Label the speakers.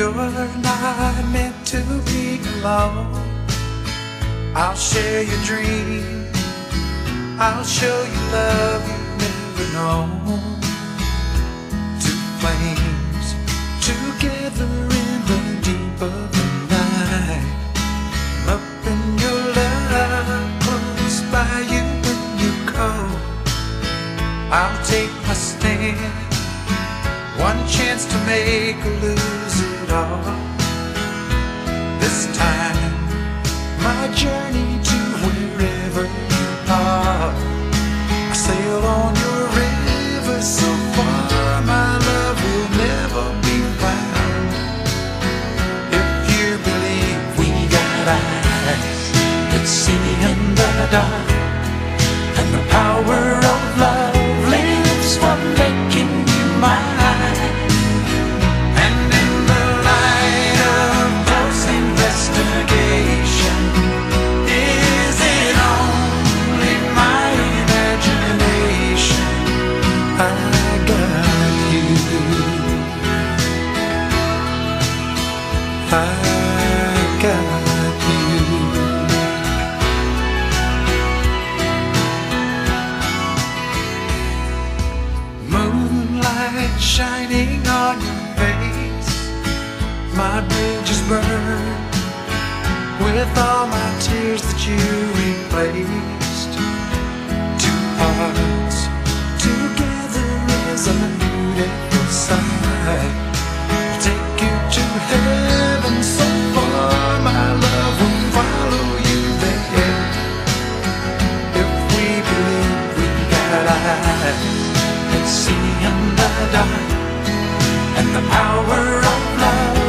Speaker 1: you're not meant to be alone. I'll share your dream. I'll show you love you've never known. Two flames together in the deep of the night. Up in your love, close by you when you go. I'll take my stand. One chance to make or lose in shining on your face. My bridges burn with all my tears that you replaced. Two hearts together is a beautiful sight. Take you to heaven so far, my love will follow you there. If we believe we got eyes see in the dark, and the power of love